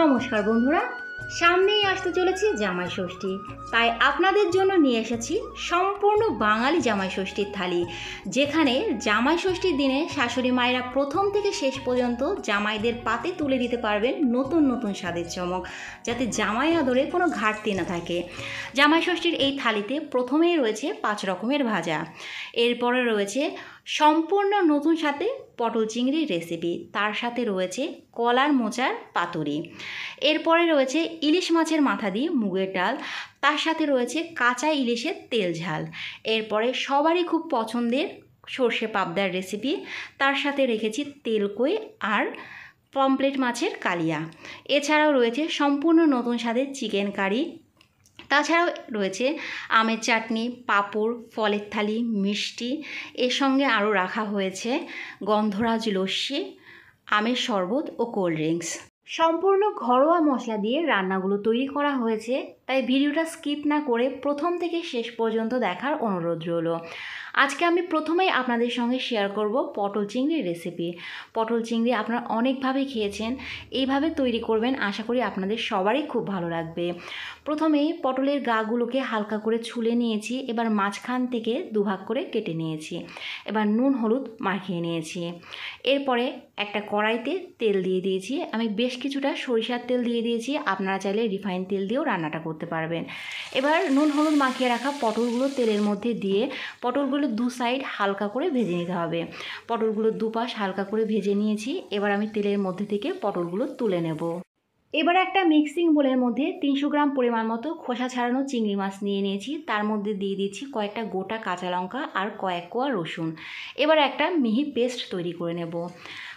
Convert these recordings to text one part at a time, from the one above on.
নমস্কার বন্ধুরা, সামনেই আসতে চলেছে জামাই ষষ্ঠী। তাই আপনাদের জন্য নিয়ে এসেছি সম্পূর্ণ বাঙালি জামাই ষষ্ঠীর থালি, যেখানে জামাই ষষ্ঠীর দিনে শাশুড়ি মায়েরা প্রথম থেকে শেষ পর্যন্ত জামাইদের পাতে তুলে দিতে পারবেন নতুন নতুন স্বাদের চমক, যাতে জামাই আদরে কোনো ঘাটতি না থাকে। জামাই ষষ্ঠীর এই থালিতে প্রথমেই রয়েছে পাঁচ রকমের ভাজা। এরপরে রয়েছে সম্পূর্ণ নতুন সাথে পটল চিংড়ির রেসিপি তার সাথে রয়েছে কলার মোচার পাতুরি। এরপরে রয়েছে ইলিশ মাছের মাথা দিয়ে মুগের ডাল। তার সাথে রয়েছে কাঁচা ইলিশের তেল ঝাল। এরপরে সবারই খুব পছন্দের সর্ষে পাবদার রেসিপি তার সাথে রেখেছি তেলকই আর পমপ্লেট মাছের কালিয়া। এছাড়াও রয়েছে সম্পূর্ণ নতুন স্বাদের চিকেন কারি। তাছাড়াও রয়েছে আমের চাটনি, পাঁপড়, ফলের থালি, মিষ্টি। এর সঙ্গে আরও রাখা হয়েছে গন্ধরাজ লস্যি, আমের শরবত ও কোল্ড ড্রিঙ্কস। সম্পূর্ণ ঘরোয়া মশলা দিয়ে রান্নাগুলো তৈরি করা হয়েছে, তাই ভিডিওটা স্কিপ না করে প্রথম থেকে শেষ পর্যন্ত দেখার অনুরোধ রইল। আজকে আমি প্রথমেই আপনাদের সঙ্গে শেয়ার করব পটল চিংড়ির রেসিপি পটল চিংড়ি আপনারা অনেকভাবে খেয়েছেন, এইভাবে তৈরি করবেন আশা করি আপনাদের সবারই খুব ভালো লাগবে। প্রথমেই পটলের গাগুলোকে হালকা করে ছুলে নিয়েছি, এবার মাঝখান থেকে দুভাগ করে কেটে নিয়েছি। এবার নুন, হলুদ মাখিয়ে নিয়েছি। এরপরে একটা কড়াইতে তেল দিয়ে দিয়েছি। আমি বেশ কিছুটা সরিষার তেল দিয়ে দিয়েছি, আপনারা চাইলে রিফাইন তেল দিয়েও রান্নাটা করতে পারবেন। এবার নুন, হলুদ মাখিয়ে রাখা পটলগুলো তেলের মধ্যে দিয়ে, পটলগুলো দু সাইড হালকা করে ভেজে নিতে হবে। পটলগুলো দুপাশ হালকা করে ভেজে নিয়েছি। এবার আমি তেলের মধ্যে থেকে পটলগুলো তুলে নেব। এবার একটা মিক্সিং বোলের মধ্যে তিনশো গ্রাম পরিমাণ মতো খোসা ছাড়ানো চিংড়ি মাছ নিয়ে নিয়েছি। তার মধ্যে দিয়ে দিচ্ছি কয়েকটা গোটা কাঁচা লঙ্কা আর কয়েক কোয়া রসুন। এবার একটা মিহি পেস্ট তৈরি করে নেব।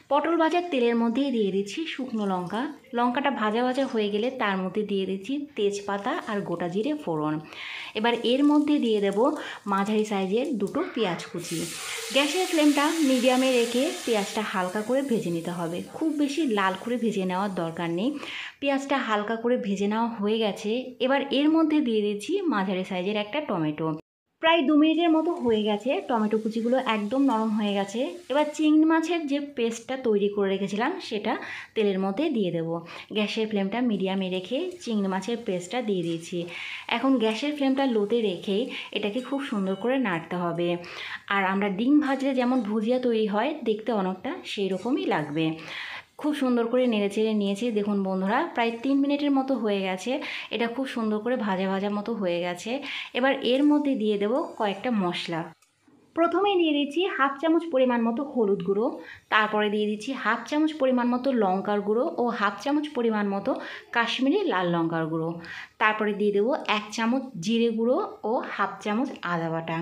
পটল ভাজার তেলের মধ্যেই দিয়ে দিচ্ছি শুকনো লঙ্কা। লঙ্কাটা ভাজা ভাজা হয়ে গেলে তার মধ্যে দিয়ে দিচ্ছি তেজপাতা আর গোটা জিরে ফোড়ন। এবার এর মধ্যে দিয়ে দেব মাঝারি সাইজের দুটো পেঁয়াজ কুচি। গ্যাসের ফ্লেমটা মিডিয়ামে রেখে পেঁয়াজটা হালকা করে ভেজে নিতে হবে। খুব বেশি লাল করে ভেজে নেওয়ার দরকার নেই। পেঁয়াজটা হালকা করে ভেজে নেওয়া হয়ে গেছে। এবার এর মধ্যে দিয়ে দিচ্ছি মাঝারি সাইজের একটা টমেটো। প্রায় দু মিনিটের মতো হয়ে গেছে। টমেটো কুচিগুলো একদম নরম হয়ে গেছে। এবার চিংড়ি মাছের যে পেস্টটা তৈরি করে রেখেছিলাম, সেটা তেলের মধ্যে দিয়ে দেব। গ্যাসের ফ্লেমটা মিডিয়ামে রেখে চিংড়ি মাছের পেস্টটা দিয়ে দিয়েছি। এখন গ্যাসের ফ্লেমটা লোতে রেখেই এটাকে খুব সুন্দর করে নাড়তে হবে। আর আমরা ডিম ভাজলে যেমন ভুজিয়া তৈরি হয়, দেখতে অনেকটা সেই রকমই লাগবে। খুব সুন্দর করে নেড়ে চেড়ে নিয়েছি। দেখুন বন্ধুরা, প্রায় তিন মিনিটের মতো হয়ে গেছে। এটা খুব সুন্দর করে ভাজা ভাজা মতো হয়ে গেছে। এবার এর মধ্যে দিয়ে দেব কয়েকটা মশলা। প্রথমেই দিয়ে দিচ্ছি হাফ চামচ পরিমাণ মতো হলুদ গুঁড়ো, তারপরে দিয়ে দিচ্ছি হাফ চামচ পরিমাণ মতো লঙ্কার গুঁড়ো ও হাফ চামচ পরিমাণ মতো কাশ্মীরি লাল লঙ্কার গুঁড়ো। তারপরে দিয়ে দেবো এক চামচ জিরে গুঁড়ো ও হাফ চামচ আদা বাটা।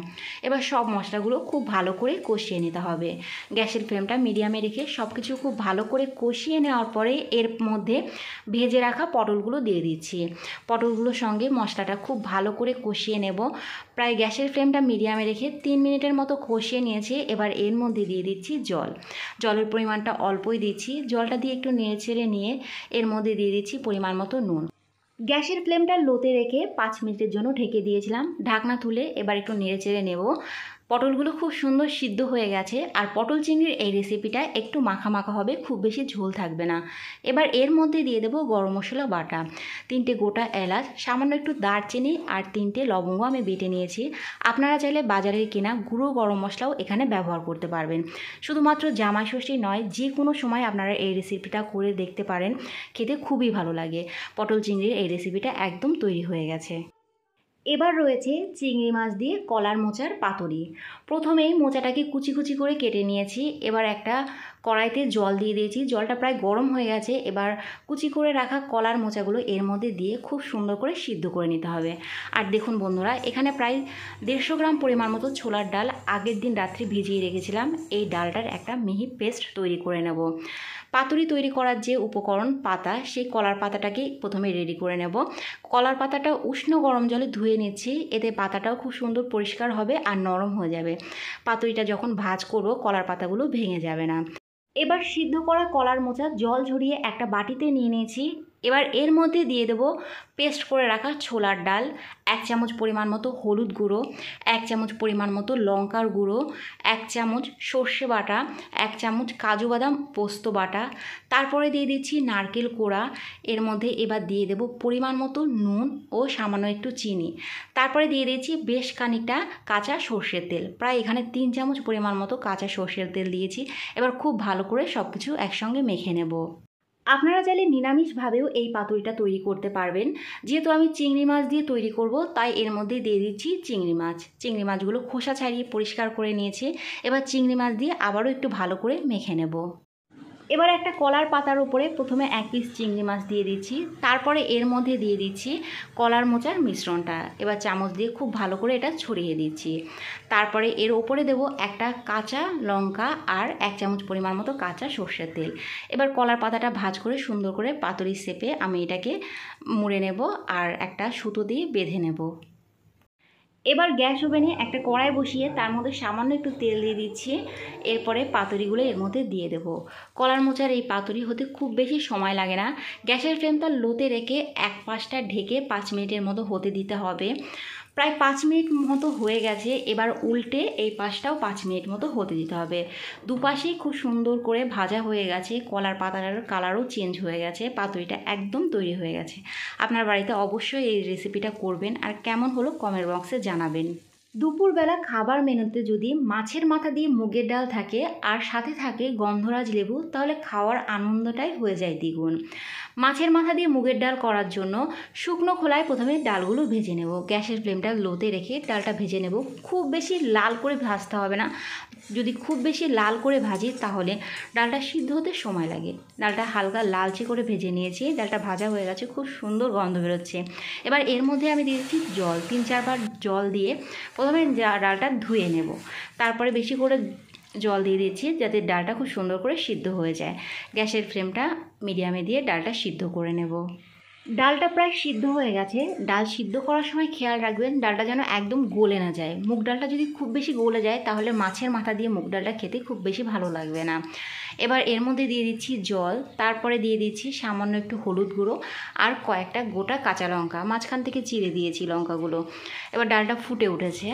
এবার সব মশলাগুলো খুব ভালো করে কষিয়ে নিতে হবে। গ্যাসের ফ্লেমটা মিডিয়ামে রেখে সব কিছু খুব ভালো করে কষিয়ে নেওয়ার পরে এর মধ্যে ভেজে রাখা পটলগুলো দিয়ে দিচ্ছি। পটলগুলোর সঙ্গে মশলাটা খুব ভালো করে কষিয়ে নেব। প্রায় গ্যাসের ফ্লেমটা মিডিয়ামে রেখে তিন মিনিটের মতো কষিয়ে নিয়েছি। এবার এর মধ্যে দিয়ে দিচ্ছি জল। জলের পরিমাণটা অল্পই দিচ্ছি। জলটা দিয়ে একটু নেড়ে ছেড়ে নিয়ে এর মধ্যে দিয়ে দিচ্ছি পরিমাণ মতো নুন। গ্যাসের ফ্লেমটা লোতে রেখে পাঁচ মিনিটের জন্য ঢেকে দিয়েছিলাম। ঢাকনা তুলে এবার একটু নেড়ে চেড়ে নেব। পটলগুলো খুব সুন্দর সিদ্ধ হয়ে গেছে আর পটল চিংড়ির এই রেসিপিটা একটু মাখা মাখা হবে, খুব বেশি ঝোল থাকবে না। এবার এর মধ্যে দিয়ে দেবো গরম মশলা বাটা। তিনটে গোটা এলাচ, সামান্য একটু দারচিনি আর তিনটে লবঙ্গ আমি বেটে নিয়েছি। আপনারা চাইলে বাজারের কেনা গুঁড়ো গরম মশলাও এখানে ব্যবহার করতে পারবেন। শুধুমাত্র জামাই ষষ্ঠী নয়, যে কোনো সময় আপনারা এই রেসিপিটা করে দেখতে পারেন, খেতে খুবই ভালো লাগে। পটল চিংড়ির এই রেসিপিটা একদম তৈরি হয়ে গেছে। এবার রয়েছে চিংড়ি মাছ দিয়ে কলার মোচার পাতুরি। প্রথমেই মোচাটাকে কুচি কুচি করে কেটে নিয়েছি। এবার একটা কড়াইতে জল দিয়ে দিয়েছি। জলটা প্রায় গরম হয়ে গেছে। এবার কুচি করে রাখা কলার মোচাগুলো এর মধ্যে দিয়ে খুব সুন্দর করে সিদ্ধ করে নিতে হবে। আর দেখুন বন্ধুরা, এখানে প্রায় দেড়শো গ্রাম পরিমাণ মতো ছোলার ডাল আগের দিন রাত্রি ভিজিয়ে রেখেছিলাম। এই ডালটার একটা মিহি পেস্ট তৈরি করে নেব। পাতুরি তৈরি করার যে উপকরণ পাতা, সেই কলার পাতাটাকে প্রথমে রেডি করে নেব। কলার পাতাটা উষ্ণ গরম জলে ধুয়ে নিচ্ছি। এতে পাতাটাও খুব সুন্দর পরিষ্কার হবে আর নরম হয়ে যাবে। পাতুরিটা যখন ভাজ করব, কলার পাতাগুলো ভেঙে যাবে না। এবার সিদ্ধ করা কলার মোচা জল ঝরিয়ে একটা বাটিতে নিয়ে নিয়েছি। এবার এর মধ্যে দিয়ে দেবো পেস্ট করে রাখা ছোলার ডাল, এক চামচ পরিমাণ মতো হলুদ গুঁড়ো, এক চামচ পরিমাণ মতো লঙ্কার গুঁড়ো, এক চামচ সর্ষে বাটা, এক চামচ কাজু বাদাম পোস্ত বাটা। তারপরে দিয়ে দিচ্ছি নারকেল কোড়া। এর মধ্যে এবার দিয়ে দেব পরিমাণ মতো নুন ও সামান্য একটু চিনি। তারপরে দিয়ে দিয়েছি বেশ খানিকটা কাঁচা সর্ষের তেল। প্রায় এখানে তিন চামচ পরিমাণ মতো কাঁচা সর্ষের তেল দিয়েছি। এবার খুব ভালো করে সব কিছু একসঙ্গে মেখে নেব। আপনারা চাইলে নিরামিষভাবেও এই পাতুরিটা তৈরি করতে পারবেন। যেহেতু আমি চিংড়ি মাছ দিয়ে তৈরি করব, তাই এর মধ্যে দিয়ে দিচ্ছি চিংড়ি মাছ। চিংড়ি মাছগুলো খোসা ছাড়িয়ে পরিষ্কার করে নিয়েছে। এবার চিংড়ি মাছ দিয়ে আবারও একটু ভালো করে মেখে নেব। এবার একটা কলার পাতার উপরে প্রথমে এক পিস চিংড়ি মাছ দিয়ে দিচ্ছি। তারপরে এর মধ্যে দিয়ে দিচ্ছি কলার মোচার মিশ্রণটা। এবার চামচ দিয়ে খুব ভালো করে এটা ছড়িয়ে দিচ্ছি। তারপরে এর ওপরে দেব একটা কাঁচা লঙ্কা আর এক চামচ পরিমাণ মতো কাঁচা সর্ষের তেল। এবার কলার পাতাটা ভাজ করে সুন্দর করে পাতুরি শেপে আমি এটাকে মুড়ে নেব আর একটা সুতো দিয়ে বেঁধে নেব। এবার গ্যাস ওভেনে একটা কড়াই বসিয়ে তার মধ্যে সামান্য একটু তেল দিয়ে দিচ্ছি। এরপরে পাতুরিগুলো এর মধ্যে দিয়ে দেব। কলার মোচার এই পাতুরি হতে খুব বেশি সময় লাগে না। গ্যাসের ফ্লেমটা লোতে রেখে এক পাশটা ঢেকে পাঁচ মিনিটের মতো হতে দিতে হবে। প্রায় পাঁচ মিনিট মতো হয়ে গেছে, এবার উল্টে এই পাশটাও পাঁচ মিনিট মতো হতে দিতে হবে। দুপাশেই খুব সুন্দর করে ভাজা হয়ে গেছে, কলার পাতাটার কালারও চেঞ্জ হয়ে গেছে, পাতুরিটা একদম তৈরি হয়ে গেছে। আপনার বাড়িতে অবশ্যই এই রেসিপিটা করবেন, আর কেমন হলো কমেন্ট বক্সে জানাবেন। দুপুরবেলা খাবার মেনুতে যদি মাছের মাথা দিয়ে মুগের ডাল থাকে আর সাথে থাকে গন্ধরাজ লেবু, তাহলে খাওয়ার আনন্দটাই হয়ে যায় দ্বিগুণ। মাছের মাথা দিয়ে মুগের ডাল করার জন্য শুকনো খোলায় প্রথমে ডালগুলো ভেজে নেব। গ্যাসের ফ্লেমটা লোতে রেখে ডালটা ভেজে নেব। খুব বেশি লাল করে ভাজতে হবে না। যদি খুব বেশি লাল করে ভাজি, তাহলে ডালটা সিদ্ধ হতে সময় লাগে। ডালটা হালকা লালচে করে ভেজে নিয়েছি। ডালটা ভাজা হয়ে গেছে, খুব সুন্দর গন্ধ বেরোচ্ছে। এবার এর মধ্যে আমি দিয়েছি জল। তিন চারবার জল দিয়ে প্রথমে ডালটা ধুয়ে নেব। তারপরে বেশি করে জল দিয়ে দিচ্ছি যাতে ডালটা খুব সুন্দর করে সিদ্ধ হয়ে যায়। গ্যাসের ফ্লেমটা মিডিয়ামে দিয়ে ডালটা সিদ্ধ করে নেব। ডালটা প্রায় সিদ্ধ হয়ে গেছে। ডাল সিদ্ধ করার সময় খেয়াল রাখবেন, ডালটা যেন একদম গলে না যায়। মুগ ডালটা যদি খুব বেশি গলে যায়, তাহলে মাছের মাথা দিয়ে মুগ ডালটা খেতে খুব বেশি ভালো লাগবে না। এবার এর মধ্যে দিয়ে দিচ্ছি জল, তারপরে দিয়ে দিচ্ছি সামান্য একটু হলুদ গুঁড়ো আর কয়েকটা গোটা কাঁচা লঙ্কা, মাঝখান থেকে চিড়ে দিয়েছি লঙ্কাগুলো। এবার ডালটা ফুটে উঠেছে।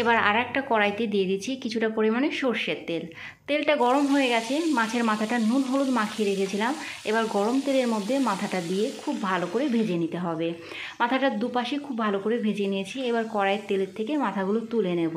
এবার আর একটা কড়াইতে দিয়ে দিচ্ছি কিছুটা পরিমাণে সর্ষের তেল। তেলটা গরম হয়ে গেছে, মাছের মাথাটা নুন হলুদ মাখিয়ে রেখেছিলাম। এবার গরম তেলের মধ্যে মাথাটা দিয়ে খুব ভালো করে ভেজে নিতে হবে। মাথাটার দুপাশে খুব ভালো করে ভেজে নিয়েছি, এবার কড়াইয়ের তেলের থেকে মাথাগুলো তুলে নেব।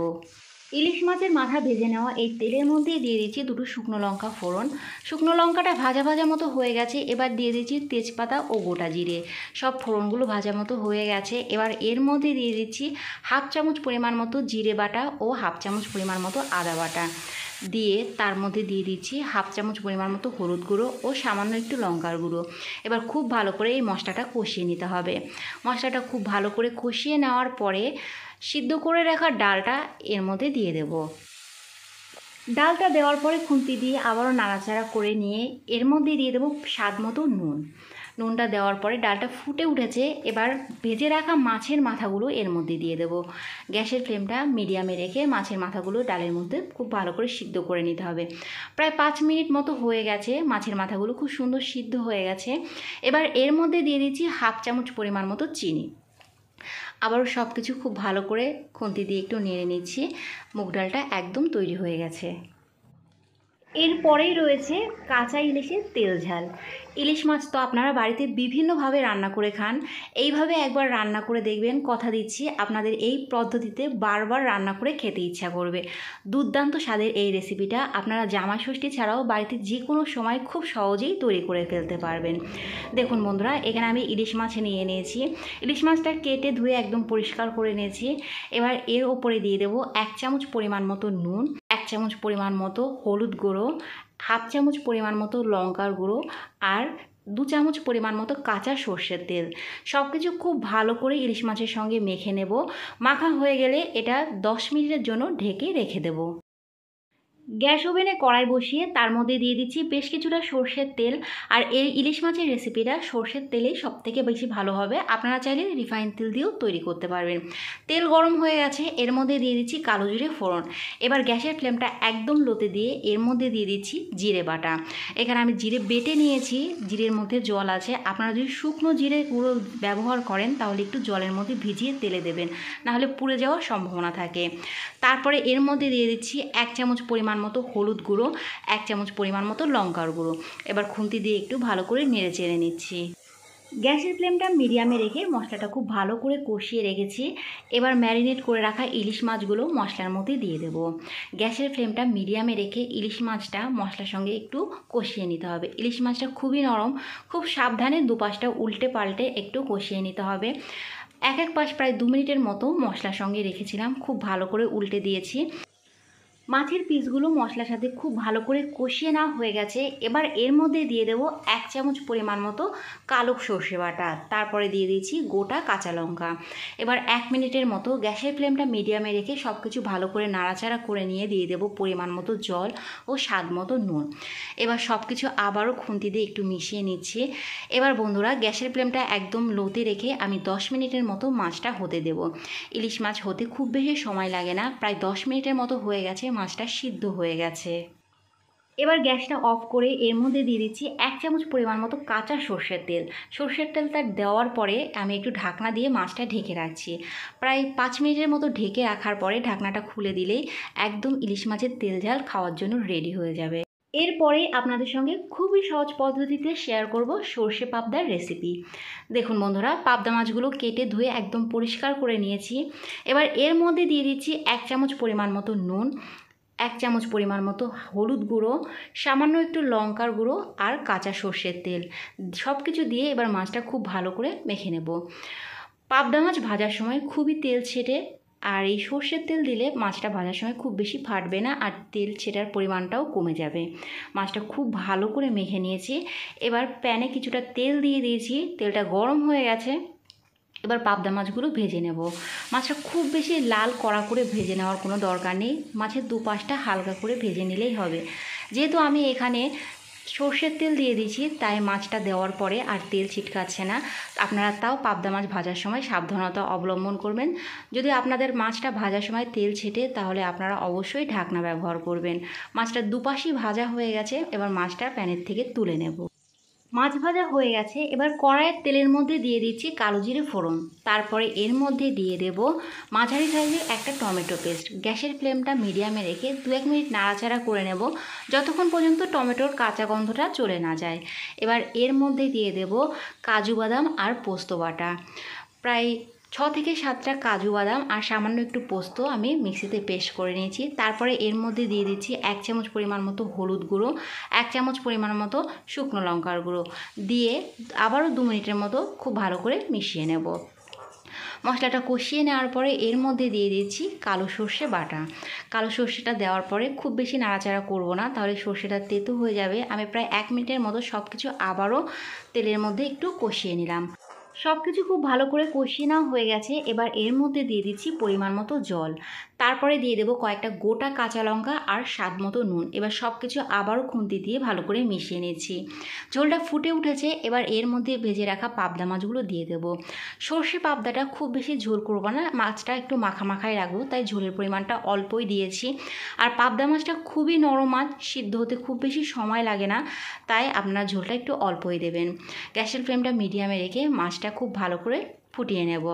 ইলিশ মাছের মাথা ভেজে নেওয়া এই তেলের মধ্যে দিয়ে দিচ্ছি দুটো শুকনো লঙ্কা ফোড়ন। শুকনো লঙ্কাটা ভাজা ভাজা মতো হয়ে গেছে, এবার দিয়ে দিচ্ছি তেজপাতা ও গোটা জিরে। সব ফোড়নগুলো ভাজা মতো হয়ে গেছে, এবার এর মধ্যে দিয়ে দিচ্ছি হাফ চামচ পরিমাণ মতো জিরে বাটা ও হাফ চামচ পরিমাণ মতো আদা বাটা। দিয়ে তার মধ্যে দিয়ে দিচ্ছি হাফ চামচ পরিমাণ মতো হলুদ গুঁড়ো ও সামান্য একটু লঙ্কার গুঁড়ো। এবার খুব ভালো করে এই মশলাটা কষিয়ে নিতে হবে। মশলাটা খুব ভালো করে কষিয়ে নেওয়ার পরে সিদ্ধ করে রাখা ডালটা এর মধ্যে দিয়ে দেব। ডালটা দেওয়ার পরে খুন্তি দিয়ে আবারও নাড়াচাড়া করে নিয়ে এর মধ্যে দিয়ে দেবো স্বাদ মতো নুন। নুনটা দেওয়ার পরে ডালটা ফুটে উঠেছে, এবার ভেজে রাখা মাছের মাথাগুলো এর মধ্যে দিয়ে দেব। গ্যাসের ফ্লেমটা মিডিয়ামে রেখে মাছের মাথাগুলো ডালের মধ্যে খুব ভালো করে সিদ্ধ করে নিতে হবে। প্রায় পাঁচ মিনিট মতো হয়ে গেছে, মাছের মাথাগুলো খুব সুন্দর সিদ্ধ হয়ে গেছে। এবার এর মধ্যে দিয়ে দিচ্ছি হাফ চামচ পরিমাণ মতো চিনি। আবারও সব কিছু খুব ভালো করে খুন্তি দিয়ে একটু নেড়ে নিচ্ছি। মুগ ডালটা একদম তৈরি হয়ে গেছে। এরপরেই রয়েছে কাঁচা ইলিশের তেল ঝাল। ইলিশ মাছ তো আপনারা বাড়িতে বিভিন্নভাবে রান্না করে খান। এইভাবে একবার রান্না করে দেখবেন, কথা দিচ্ছি, আপনাদের এই পদ্ধতিতে বারবার রান্না করে খেতে ইচ্ছা করবে। দুর্দান্ত স্বাদের এই রেসিপিটা আপনারা জামা ষষ্ঠী ছাড়াও বাড়িতে যে কোনো সময় খুব সহজেই তৈরি করে ফেলতে পারবেন। দেখুন বন্ধুরা, এখানে আমি ইলিশ মাছ নিয়ে নিয়েছি। ইলিশ মাছটা কেটে ধুয়ে একদম পরিষ্কার করে নিয়েছি। এবার এর ওপরে দিয়ে দেবো এক চামচ পরিমাণ মতো নুন, এক চামচ পরিমাণ মতো হলুদ গুঁড়ো হাফ চামচ পরিমাণ মতো লঙ্কার গুঁড়ো আর দু চামচ পরিমাণ মতো কাঁচা সর্ষের তেল। সব কিছু খুব ভালো করে ইলিশ মাছের সঙ্গে মেখে নেব। মাখা হয়ে গেলে এটা দশ মিনিটের জন্য ঢেকে রেখে দেব। গ্যাস ওভেনে কড়াই বসিয়ে তার মধ্যে দিয়ে দিচ্ছি বেশ কিছুটা সর্ষের তেল। আর এই ইলিশ মাছের রেসিপিটা সর্ষের তেলেই সব থেকে বেশি ভালো হবে। আপনারা চাইলে রিফাইন তেল দিয়েও তৈরি করতে পারবেন। তেল গরম হয়ে গেছে, এর মধ্যে দিয়ে দিচ্ছি কালো জিরে ফোড়ন। এবার গ্যাসের ফ্লেমটা একদম লোতে দিয়ে এর মধ্যে দিয়ে দিচ্ছি জিরে বাটা। এখানে আমি জিরে বেটে নিয়েছি, জিরের মধ্যে জল আছে। আপনারা যদি শুকনো জিরে গুঁড়ো ব্যবহার করেন, তাহলে একটু জলের মধ্যে ভিজিয়ে তেলে দেবেন, নাহলে পুড়ে যাওয়ার সম্ভাবনা থাকে। তারপরে এর মধ্যে দিয়ে দিচ্ছি এক চামচ পরিমাণ মতো হলুদ গুঁড়ো, এক চামচ পরিমাণ মতো লঙ্কার গুঁড়ো। এবার খুন্তি দিয়ে একটু ভালো করে নেড়ে চেড়ে নিচ্ছি। গ্যাসের ফ্লেমটা মিডিয়ামে রেখে মশলাটা খুব ভালো করে কষিয়ে রেখেছি। এবার ম্যারিনেট করে রাখা ইলিশ মাছগুলো মশলার মধ্যে দিয়ে দেবো। গ্যাসের ফ্লেমটা মিডিয়ামে রেখে ইলিশ মাছটা মশলার সঙ্গে একটু কষিয়ে নিতে হবে। ইলিশ মাছটা খুবই নরম, খুব সাবধানে দুপাশটা উল্টে পাল্টে একটু কষিয়ে নিতে হবে। এক এক পাশ প্রায় দু মিনিটের মতো মশলার সঙ্গে রেখেছিলাম, খুব ভালো করে উল্টে দিয়েছি। মাছের পিসগুলো মশলার সাথে খুব ভালো করে কষিয়ে নেওয়া হয়ে গেছে। এবার এর মধ্যে দিয়ে দেবো এক চামচ পরিমাণ মতো কালো সর্ষে বাটা। তারপরে দিয়ে দিয়েছি গোটা কাঁচা লঙ্কা। এবার এক মিনিটের মতো গ্যাসের ফ্লেমটা মিডিয়ামে রেখে সব কিছু ভালো করে নাড়াচাড়া করে নিয়ে দিয়ে দেবো পরিমাণ মতো জল ও স্বাদ মতো নুন। এবার সব কিছু আবারও খুন্তি দিয়ে একটু মিশিয়ে নিচ্ছি। এবার বন্ধুরা, গ্যাসের ফ্লেমটা একদম লোতে রেখে আমি দশ মিনিটের মতো মাছটা হতে দেব। ইলিশ মাছ হতে খুব বেশি সময় লাগে না, প্রায় দশ মিনিটের মতো হয়ে গেছে মাছটা সিদ্ধ হয়ে গেছে। এবার গ্যাসটা অফ করে এর মধ্যে দিয়ে দিচ্ছি এক চামচ পরিমাণ মতো কাঁচা সর্ষের তেল। সর্ষের তেলটা দেওয়ার পরে আমি একটু ঢাকনা দিয়ে মাছটা ঢেকে রাখছি। প্রায় পাঁচ মিনিটের মতো ঢেকে রাখার পরে ঢাকনাটা খুলে দিলেই একদম ইলিশ মাছের তেল ঝাল খাওয়ার জন্য রেডি হয়ে যাবে। এরপরে আপনাদের সঙ্গে খুবই সহজ পদ্ধতিতে শেয়ার করব সর্ষে পাবদার রেসিপি দেখুন বন্ধুরা, পাবদা মাছগুলো কেটে ধুয়ে একদম পরিষ্কার করে নিয়েছি। এবার এর মধ্যে দিয়ে দিচ্ছি এক চামচ পরিমাণ মতো নুন এক চামচ পরিমাণ মতো হলুদ গুঁড়ো, সামান্য একটু লঙ্কার গুঁড়ো আর কাঁচা সর্ষের তেল। সব কিছু দিয়ে এবার মাছটা খুব ভালো করে মেখে নেব। পাবদা মাছ ভাজার সময় খুবই তেল ছেটে, আর এই সর্ষের তেল দিলে মাছটা ভাজার সময় খুব বেশি ফাটবে না আর তেল ছেটার পরিমাণটাও কমে যাবে। মাছটা খুব ভালো করে মেখে নিয়েছি। এবার প্যানে কিছুটা তেল দিয়ে দিয়েছি। তেলটা গরম হয়ে গেছে। এবার পাবদা মাছগুলো ভেজে নেব। মাছটা খুব বেশি লাল কড়া করে ভেজে নেওয়ার কোনো দরকার নেই। মাছের দুপাশটা হালকা করে ভেজে নিলেই হবে। যেহেতু আমি এখানে সর্ষের তেল দিয়ে দিয়েছি, তাই মাছটা দেওয়ার পরে আর তেল ছিটকাচ্ছে না। আপনারা তাও পাবদা মাছ ভাজার সময় সাবধানতা অবলম্বন করবেন। যদি আপনাদের মাছটা ভাজার সময় তেল ছেটে, তাহলে আপনারা অবশ্যই ঢাকনা ব্যবহার করবেন। মাছটা দুপাশই ভাজা হয়ে গেছে, এবার মাছটা প্যানের থেকে তুলে নেব। মাছ ভাজা হয়ে গেছে। এবার কড়াইয়ের তেলের মধ্যে দিয়ে দিচ্ছি কালো জিরে ফোড়ন। তারপরে এর মধ্যে দিয়ে দেব মাঝারি সাইজের একটা টমেটো পেস্ট। গ্যাসের ফ্লেমটা মিডিয়ামে রেখে দু এক মিনিট নাড়াচাড়া করে নেব। যতক্ষণ পর্যন্ত টমেটোর কাঁচা গন্ধটা চলে না যায়। এবার এর মধ্যে দিয়ে দেব কাজু বাদাম আর পোস্ত বাটা। প্রায় ছ থেকে সাতটা কাজু বাদাম আর সামান্য একটু পোস্ত আমি মিক্সিতে পেস্ট করে নিয়েছি। তারপরে এর মধ্যে দিয়ে দিচ্ছি এক চামচ পরিমাণ মতো হলুদ গুঁড়ো, এক চামচ পরিমাণ মতো শুকনো লঙ্কার গুঁড়ো। দিয়ে আবারও দু মিনিটের মতো খুব ভালো করে মিশিয়ে নেব। মশলাটা কষিয়ে নেওয়ার পরে এর মধ্যে দিয়ে দিচ্ছি কালো সর্ষে বাটা। কালো সর্ষেটা দেওয়ার পরে খুব বেশি নাড়াচাড়া করব না, তাহলে সর্ষেটা তেতো হয়ে যাবে। আমি প্রায় এক মিনিটের মতো সব কিছু আবারও তেলের মধ্যে একটু কষিয়ে নিলাম। সব কিছু খুব ভালো করে কষিয়ে নেওয়া হয়ে গেছে। এবার এর মধ্যে দিয়ে দিচ্ছি পরিমাণ মতো জল। তারপরে দিয়ে দেবো কয়েকটা গোটা কাঁচা লঙ্কা আর স্বাদ মতো নুন। এবার সব কিছু আবারও খুন্তি দিয়ে ভালো করে মিশিয়ে নিচ্ছি। ঝোলটা ফুটে উঠেছে, এবার এর মধ্যে ভেজে রাখা পাবদা মাছগুলো দিয়ে দেবো। সর্ষে পাবদাটা খুব বেশি ঝোল করব না, মাছটা একটু মাখা মাখাই রাখব, তাই ঝোলের পরিমাণটা অল্পই দিয়েছি। আর পাবদা মাছটা খুবই নরম মাছ, সিদ্ধ হতে খুব বেশি সময় লাগে না, তাই আপনার ঝোলটা একটু অল্পই দেবেন। গ্যাসের ফ্লেমটা মিডিয়ামে রেখে মাছটা খুব ভালো করে ফুটিয়ে নেব।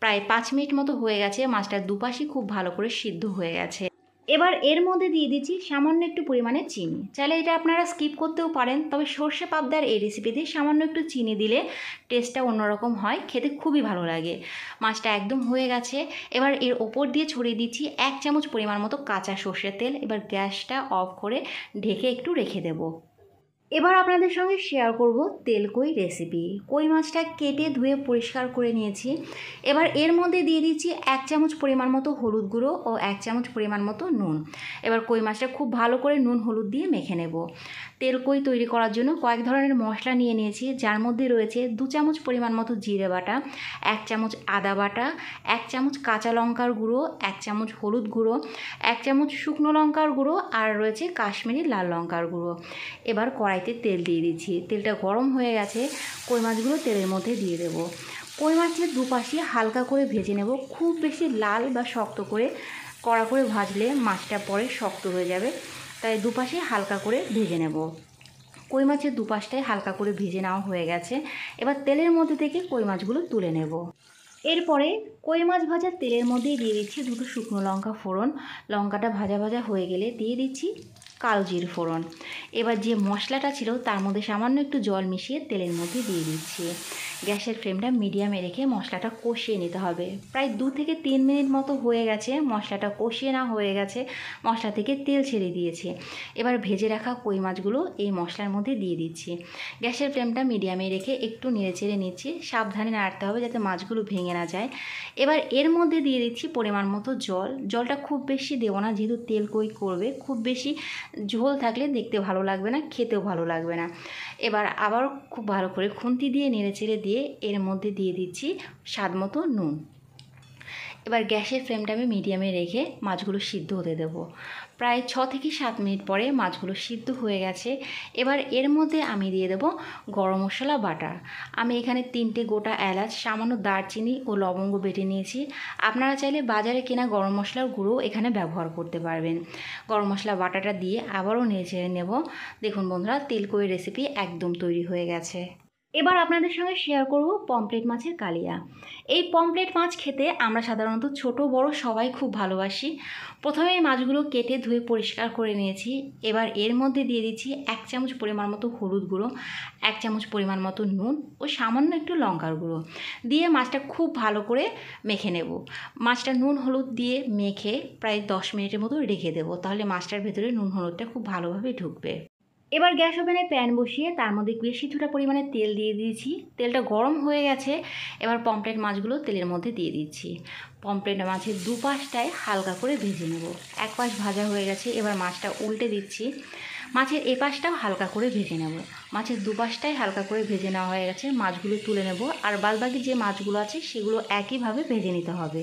প্রায় পাঁচ মিনিট মতো হয়ে গেছে, মাছটার দুপাশই খুব ভালো করে সিদ্ধ হয়ে গেছে। এবার এর মধ্যে দিয়ে দিচ্ছি সামান্য একটু পরিমাণে চিনি। চাইলে এটা আপনারা স্কিপ করতেও পারেন, তবে সর্ষে পাবদার এই রেসিপিতে সামান্য একটু চিনি দিলে টেস্টটা অন্যরকম হয়, খেতে খুবই ভালো লাগে। মাছটা একদম হয়ে গেছে। এবার এর ওপর দিয়ে ছড়িয়ে দিচ্ছি এক চামচ পরিমাণ মতো কাঁচা সর্ষের তেল। এবার গ্যাসটা অফ করে ঢেকে একটু রেখে দেবো। এবার আপনাদের সঙ্গে শেয়ার করব তেল কই রেসিপি কই মাছটা কেটে ধুয়ে পরিষ্কার করে নিয়েছি। এবার এর মধ্যে দিয়ে দিচ্ছি এক চামচ পরিমাণ মতো হলুদ গুঁড়ো ও এক চামচ পরিমাণ মতো নুন। এবার কই মাছটা খুব ভালো করে নুন হলুদ দিয়ে মেখে নেব। তেল কই তৈরি করার জন্য কয়েক ধরনের মশলা নিয়ে নিয়েছি, যার মধ্যে রয়েছে দু চামচ পরিমাণ মতো জিরে বাটা, এক চামচ আদা বাটা, এক চামচ কাঁচা লঙ্কার গুঁড়ো, এক চামচ হলুদ গুঁড়ো, এক চামচ শুকনো লঙ্কার গুঁড়ো আর রয়েছে কাশ্মীরি লাল লঙ্কার গুঁড়ো। এবার কড়াইতে তেল দিয়ে দিচ্ছি। তেলটা গরম হয়ে গেছে, কই মাছগুলো তেলের মধ্যে দিয়ে দেবো। কই মাছের দুপাশে হালকা করে ভেজে নেব, খুব বেশি লাল বা শক্ত করে, কড়া করে ভাজলে মাছটা পরে শক্ত হয়ে যাবে। তাই দুপাশে হালকা করে ভেজে নেব। কই মাছের দুপাশটাই হালকা করে ভেজে নেওয়া হয়ে গেছে। এবার তেলের মধ্যে থেকে কই মাছগুলো তুলে নেব। এরপরে কই মাছ ভাজার তেলের মধ্যেই দিয়ে দিচ্ছি দুটো শুকনো লঙ্কা ফোড়ন। লঙ্কাটা ভাজা ভাজা হয়ে গেলে দিয়ে দিচ্ছি কালো জির ফোড়ন। এবার যে মশলাটা ছিল তার মধ্যে সামান্য একটু জল মিশিয়ে তেলের মধ্যে দিয়ে দিচ্ছি। গ্যাসের ফ্লেমটা মিডিয়ামে রেখে মশলাটা কষিয়ে নিতে হবে। প্রায় দু থেকে তিন মিনিট মতো হয়ে গেছে, মশলাটা কষিয়ে না হয়ে গেছে, মশলা থেকে তেল ছেড়ে দিয়েছে। এবার ভেজে রাখা কই মাছগুলো এই মশলার মধ্যে দিয়ে দিচ্ছি। গ্যাসের ফ্লেমটা মিডিয়ামে রেখে একটু নেড়ে চেড়ে নিচ্ছি, সাবধানে নাড়তে হবে যাতে মাছগুলো ভেঙে না যায়। এবার এর মধ্যে দিয়ে দিচ্ছি পরিমাণ মতো জল। জলটা খুব বেশি দেবো না, যেহেতু তেল কই করবে, খুব বেশি ঝোল থাকলে দেখতে ভালো লাগবে না, খেতেও ভালো লাগবে না। এবার আবার খুব ভালো করে খুন্তি দিয়ে, নেড়ে চেড়ে দিয়ে এর মধ্যে দিয়ে দিচ্ছি স্বাদ মতো নুন। এবার গ্যাসের ফ্লেমটা আমি মিডিয়ামে রেখে মাছগুলো সিদ্ধ হতে দেবো। প্রায় ছ থেকে সাত মিনিট পরে মাছগুলো সিদ্ধ হয়ে গেছে। এবার এর মধ্যে আমি দিয়ে দেবো গরম মশলা বাটা আমি এখানে তিনটে গোটা এলাচ, সামান্য দারচিনি ও লবঙ্গ বেটে নিয়েছি। আপনারা চাইলে বাজারে কেনা গরম মশলার গুঁড়ো এখানে ব্যবহার করতে পারবেন। গরম মশলা বাটাটা দিয়ে আবারও নিয়ে ছেড়ে নেব। দেখুন বন্ধুরা তেলকই রেসিপি একদম তৈরি হয়ে গেছে। এবার আপনাদের সঙ্গে শেয়ার করব পমপ্লেট মাছের কালিয়া। এই পমপ্লেট মাছ খেতে আমরা সাধারণত ছোট, বড় সবাই খুব ভালোবাসি। প্রথমে এই মাছগুলো কেটে ধুয়ে পরিষ্কার করে নিয়েছি। এবার এর মধ্যে দিয়ে দিচ্ছি এক চামচ পরিমাণ মতো হলুদ গুঁড়ো, এক চামচ পরিমাণ মতো নুন ও সামান্য একটু লঙ্কার গুঁড়ো। দিয়ে মাছটা খুব ভালো করে মেখে নেব। মাছটা নুন হলুদ দিয়ে মেখে প্রায় দশ মিনিটের মতো রেখে দেবো। তাহলে মাছটার ভেতরে নুন হলুদটা খুব ভালোভাবে ঢুকবে। এবার গ্যাস ওভেনে প্যান বসিয়ে তার মধ্যে বেশি কিছুটা পরিমাণে তেল দিয়ে দিয়েছি। তেলটা গরম হয়ে গেছে, এবার পমপ্লেট মাছগুলো তেলের মধ্যে দিয়ে দিচ্ছি। পমপ্লেট মাছের দুপাশটায় হালকা করে ভেজে নেব। এক পাশ ভাজা হয়ে গেছে, এবার মাছটা উল্টে দিচ্ছি। মাছের এ পাশটাও হালকা করে ভেজে নেব। মাছের দুপাশটাই হালকা করে ভেজে নেওয়া হয়ে গেছে, মাছগুলো তুলে নেব। আর বাদবাকি যে মাছগুলো আছে, সেগুলো একইভাবে ভেজে নিতে হবে।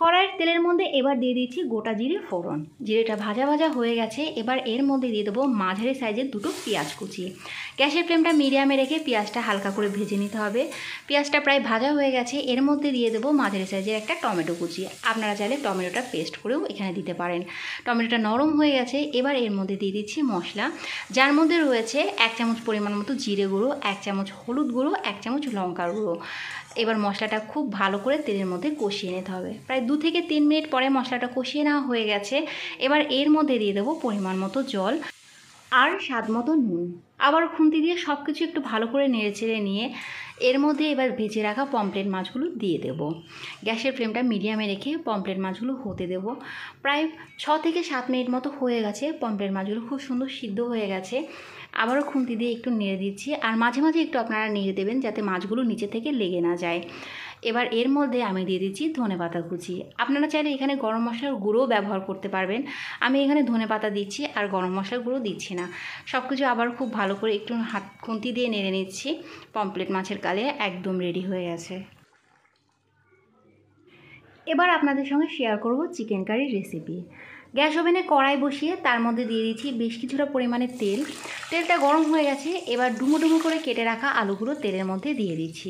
কড়াইয়ের তেলের মধ্যে এবার দিয়ে দিচ্ছি গোটা জিরে ফোড়ন। জিরেটা ভাজা ভাজা হয়ে গেছে, এবার এর মধ্যে দিয়ে দেবো মাঝারি সাইজের দুটো পেঁয়াজ কুচি। গ্যাসের ফ্লেমটা মিডিয়ামে রেখে পেঁয়াজটা হালকা করে ভেজে নিতে হবে। পেঁয়াজটা প্রায় ভাজা হয়ে গেছে, এর মধ্যে দিয়ে দেবো মাঝারি সাইজের একটা টমেটো কুচি। আপনারা চাইলে টমেটোটা পেস্ট করেও এখানে দিতে পারেন। টমেটোটা নরম হয়ে গেছে, এবার এর মধ্যে দিয়ে দিচ্ছি মশলা। যার মধ্যে রয়েছে এক চামচ পরিমাণ মতো জিরে গুঁড়ো, এক চামচ হলুদ গুঁড়ো, এক চামচ লঙ্কার গুঁড়ো। এবার মশলাটা খুব ভালো করে তেলের মধ্যে কষিয়ে নিতে হবে। প্রায় দু থেকে তিন মিনিট পরে মশলাটা কষিয়ে নেওয়া হয়ে গেছে। এবার এর মধ্যে দিয়ে দেবো পরিমাণ মতো জল আর স্বাদ মতো নুন। আবার খুন্তি দিয়ে সব কিছু একটু ভালো করে নেড়ে চেড়ে নিয়ে এর মধ্যে এবার ভেজে রাখা পমপ্লেট মাছগুলো দিয়ে দেব। গ্যাসের ফ্লেমটা মিডিয়ামে রেখে পমপ্লেট মাছগুলো হতে দেব। প্রায় ছ থেকে সাত মিনিট মতো হয়ে গেছে পমপ্লেট মাছগুলো খুব সুন্দর সিদ্ধ হয়ে গেছে। আবারও খুন্তি দিয়ে একটু নেড়ে দিচ্ছি। আর মাঝে মাঝে একটু আপনারা নেড়ে দেবেন যাতে মাছগুলো নিচে থেকে লেগে না যায়। এবার এর মধ্যে আমি দিয়ে দিচ্ছি ধনে পাতা কুচি। আপনারা চাইলে এখানে গরম মশলার গুঁড়োও ব্যবহার করতে পারবেন। আমি এখানে ধনে পাতা দিচ্ছি আর গরম মশলার গুঁড়ো দিচ্ছি না। সব কিছু আবার খুব ভালো করে একটু হাত খুন্তি দিয়ে নেড়ে নিচ্ছি। পমপ্লেট মাছের কালে একদম রেডি হয়ে গেছে। এবার আপনাদের সঙ্গে শেয়ার করব চিকেন কারির রেসিপি গ্যাস ওভেনে কড়াই বসিয়ে তার মধ্যে দিয়ে দিচ্ছি বেশ কিছুটা পরিমাণে তেল। তেলটা গরম হয়ে গেছে, এবার ডুমো ডুমো করে কেটে রাখা আলুগুলো তেলের মধ্যে দিয়ে দিচ্ছি।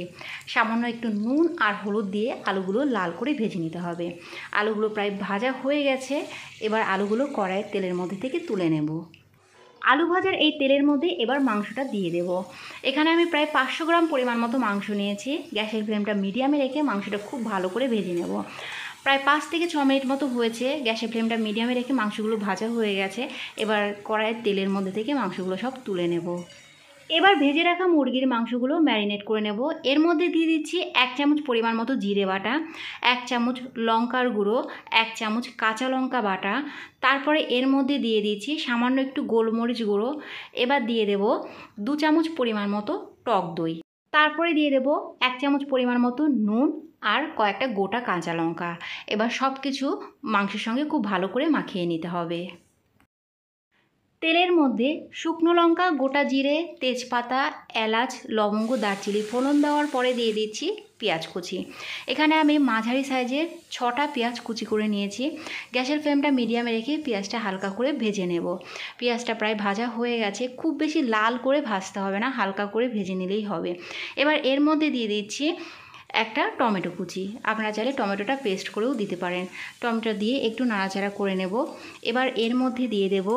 সামান্য একটু নুন আর হলুদ দিয়ে আলুগুলো লাল করে ভেজে নিতে হবে। আলুগুলো প্রায় ভাজা হয়ে গেছে, এবার আলুগুলো কড়াইয়ের তেলের মধ্যে থেকে তুলে নেব। আলু ভাজার এই তেলের মধ্যে এবার মাংসটা দিয়ে দেব। এখানে আমি প্রায় পাঁচশো গ্রাম পরিমাণ মতো মাংস নিয়েছি। গ্যাসের ফ্লেমটা মিডিয়ামে রেখে মাংসটা খুব ভালো করে ভেজে নেব। প্রায় পাঁচ থেকে ছ মিনিট মতো হয়েছে। গ্যাসের ফ্লেমটা মিডিয়ামে রেখে মাংসগুলো ভাজা হয়ে গেছে। এবার কড়াইয়ের তেলের মধ্যে থেকে মাংসগুলো সব তুলে নেব। এবার ভেজে রাখা মুরগির মাংসগুলো ম্যারিনেট করে নেব। এর মধ্যে দিয়ে দিচ্ছি এক চামচ পরিমাণ মতো জিরে বাটা, এক চামচ লঙ্কার গুঁড়ো, এক চামচ কাঁচা লঙ্কা বাটা। তারপরে এর মধ্যে দিয়ে দিচ্ছি সামান্য একটু গোলমরিচ গুঁড়ো। এবার দিয়ে দেব দু চামচ পরিমাণ মতো টক দই। তারপরে দিয়ে দেব এক চামচ পরিমাণ মতো নুন আর কয়েকটা গোটা কাঁচা লঙ্কা। এবার সব কিছু মাংসের সঙ্গে খুব ভালো করে মাখিয়ে নিতে হবে। তেলের মধ্যে শুকনো লঙ্কা, গোটা জিরে, তেজপাতা, এলাচ, লবঙ্গ, দারচিনি ফোড়ন দেওয়ার পরে দিয়ে দিচ্ছি পেঁয়াজ কুচি। এখানে আমি মাঝারি সাইজের ছটা পেঁয়াজ কুচি করে নিয়েছি। গ্যাসের ফ্লেমটা মিডিয়ামে রেখে পেঁয়াজটা হালকা করে ভেজে নেব। পেঁয়াজটা প্রায় ভাজা হয়ে গেছে। খুব বেশি লাল করে ভাজতে হবে না, হালকা করে ভেজে নিলেই হবে। এবার এর মধ্যে দিয়ে দিচ্ছি একটা টমেটো কুচি। আপনারা চাইলে টমেটোটা পেস্ট করেও দিতে পারেন। টমেটো দিয়ে একটু নাড়াচাড়া করে নেব। এবার এর মধ্যে দিয়ে দেব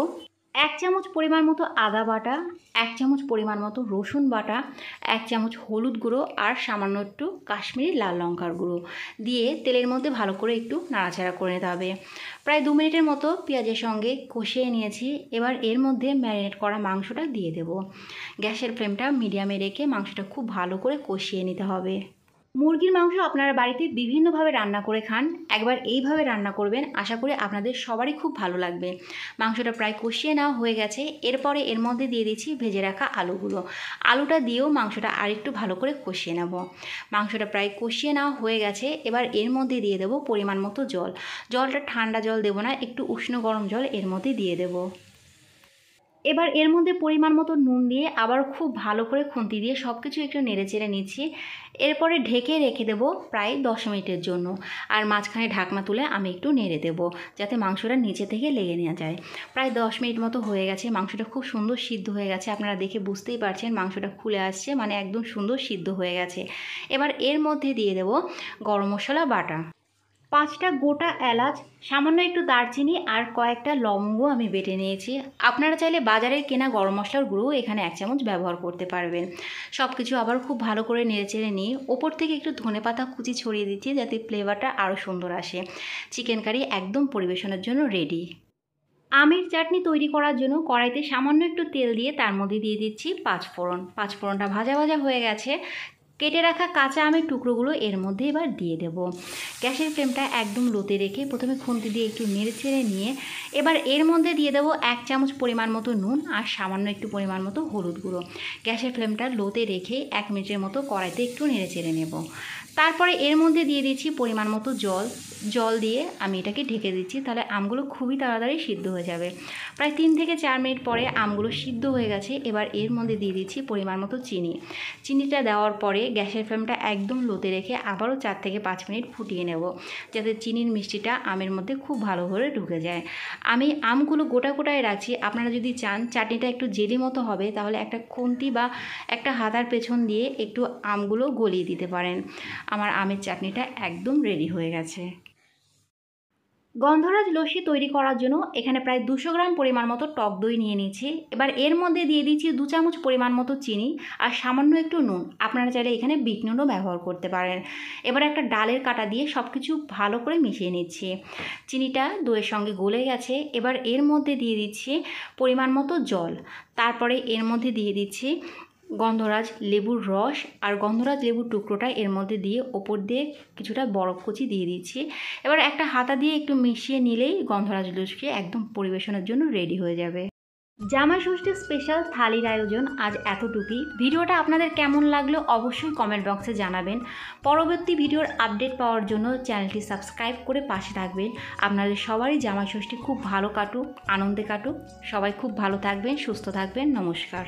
এক চামচ পরিমাণ মতো আদা বাটা, এক চামচ পরিমাণ মতো রসুন বাটা, এক চামচ হলুদ গুঁড়ো আর সামান্য একটু কাশ্মীরি লাল লঙ্কার গুঁড়ো। দিয়ে তেলের মধ্যে ভালো করে একটু নাড়াচাড়া করে নিতে হবে। প্রায় দু মিনিটের মতো পেঁয়াজের সঙ্গে কষিয়ে নিয়েছি। এবার এর মধ্যে ম্যারিনেট করা মাংসটা দিয়ে দেব। গ্যাসের ফ্লেমটা মিডিয়ামে রেখে মাংসটা খুব ভালো করে কষিয়ে নিতে হবে। মুরগির মাংস আপনারা বাড়িতে বিভিন্নভাবে রান্না করে খান। একবার এইভাবে রান্না করবেন, আশা করি আপনাদের সবারই খুব ভালো লাগবে। মাংসটা প্রায় কষিয়ে নেওয়া হয়ে গেছে। এরপরে এর মধ্যে দিয়ে দিচ্ছি ভেজে রাখা আলুগুলো। আলুটা দিয়েও মাংসটা আরেকটু ভালো করে কষিয়ে নেব। মাংসটা প্রায় কষিয়ে নেওয়া হয়ে গেছে। এবার এর মধ্যে দিয়ে দেবো পরিমাণ মতো জল। জলটা ঠান্ডা জল দেবো না, একটু উষ্ণ গরম জল এর মধ্যে দিয়ে দেবো। এবার এর মধ্যে পরিমাণ মতো নুন দিয়ে আবার খুব ভালো করে খুন্তি দিয়ে সব কিছু একটু নেড়ে চেড়ে নিচ্ছি। এরপরে ঢেকে রেখে দেবো প্রায় দশ মিনিটের জন্য। আর মাঝখানে ঢাকনা তুলে আমি একটু নেড়ে দেবো, যাতে মাংসটা নিচে থেকে লেগে নেওয়া যায়। প্রায় দশ মিনিট মতো হয়ে গেছে, মাংসটা খুব সুন্দর সিদ্ধ হয়ে গেছে। আপনারা দেখে বুঝতেই পারছেন মাংসটা খুলে আসছে মানে একদম সুন্দর সিদ্ধ হয়ে গেছে। এবার এর মধ্যে দিয়ে দেবো গরম মশলা বাটা। পাঁচটা গোটা এলাচ, সামান্য একটু দারচিনি আর কয়েকটা লবঙ্গ আমি বেটে নিয়েছি। আপনারা চাইলে বাজারের কেনা গরম মশলার গুঁড়ো এখানে এক চামচ ব্যবহার করতে পারবেন। সব কিছু আবার খুব ভালো করে নেড়েচেড়ে নিয়ে ওপর থেকে একটু ধনে পাতা কুচি ছড়িয়ে দিচ্ছি যাতে ফ্লেভারটা আরও সুন্দর আসে। চিকেন কারি একদম পরিবেশনের জন্য রেডি আমের চাটনি তৈরি করার জন্য কড়াইতে সামান্য একটু তেল দিয়ে তার মধ্যে দিয়ে দিচ্ছি পাঁচফোড়ন। পাঁচফোড়নটা ভাজা ভাজা হয়ে গেছে। কেটে রাখা কাঁচা আমের টুকরোগুলো এর মধ্যে এবার দিয়ে দেব। গ্যাসের ফ্লেমটা একদম লোতে রেখে প্রথমে খুন্তি দিয়ে একটু নেড়ে ছেড়ে নিয়ে এবার এর মধ্যে দিয়ে দেবো এক চামচ পরিমাণ মতো নুন আর সামান্য একটু পরিমাণ মতো হলুদ গুঁড়ো। গ্যাসের ফ্লেমটা লোতে রেখে এক মিনিটের মতো কড়াইতে একটু নেড়ে চেড়ে নেব। তারপরে এর মধ্যে দিয়ে দিচ্ছি পরিমাণ মতো জল। জল দিয়ে আমি এটাকে ঢেকে দিচ্ছি, তাহলে আমগুলো খুবই তাড়াতাড়ি সিদ্ধ হয়ে যাবে। প্রায় তিন থেকে চার মিনিট পরে আমগুলো সিদ্ধ হয়ে গেছে। এবার এর মধ্যে দিয়ে দিচ্ছি পরিমাণ মতো চিনি। চিনিটা দেওয়ার পরে গ্যাসের ফ্লেমটা একদম লোতে রেখে আবারও চার থেকে পাঁচ মিনিট ফুটিয়ে নেব, যাতে চিনির মিষ্টিটা আমের মধ্যে খুব ভালো করে ঢুকে যায়। আমি আমগুলো গোটা গোটায় রাখছি। আপনারা যদি চান চাটনিটা একটু জেলি মতো হবে, তাহলে একটা খুন্তি বা একটা হাতার পেছন দিয়ে একটু আমগুলো গলিয়ে দিতে পারেন। আমার আমের চাটনিটা একদম রেডি হয়ে গেছে। গন্ধরাজ লস্যি তৈরি করার জন্য এখানে প্রায় দুশো গ্রাম পরিমাণ মতো টক দই নিয়ে নিচ্ছি এবার এর মধ্যে দিয়ে দিচ্ছি দু চামচ পরিমাণ মতো চিনি আর সামান্য একটু নুন। আপনারা চাইলে এখানে বিট নুনও ব্যবহার করতে পারেন। এবার একটা ডালের কাটা দিয়ে সব কিছু ভালো করে মিশিয়ে নিচ্ছি। চিনিটা দইয়ের সঙ্গে গলে গেছে। এবার এর মধ্যে দিয়ে দিচ্ছি পরিমাণ মতো জল। তারপরে এর মধ্যে দিয়ে দিচ্ছি গন্ধরাজ লেবুর রস আর গন্ধরাজ লেবুর টুকরোটা এর মধ্যে দিয়ে ওপর দিয়ে কিছুটা বরফ কুচি দিয়ে দিচ্ছি। এবার একটা হাতা দিয়ে একটু মিশিয়ে নিলেই গন্ধরাজ লুচকি একদম পরিবেশনের জন্য রেডি হয়ে যাবে। জামাই ষষ্ঠীর স্পেশাল থালির আয়োজন আজ এতটুকুই। ভিডিওটা আপনাদের কেমন লাগল অবশ্যই কমেন্ট বক্সে জানাবেন। পরবর্তী ভিডিওর আপডেট পাওয়ার জন্য চ্যানেলটি সাবস্ক্রাইব করে পাশে থাকবেন। আপনাদের সবারই জামাই ষষ্ঠী খুব ভালো কাটুক, আনন্দে কাটুক। সবাই খুব ভালো থাকবেন, সুস্থ থাকবেন। নমস্কার।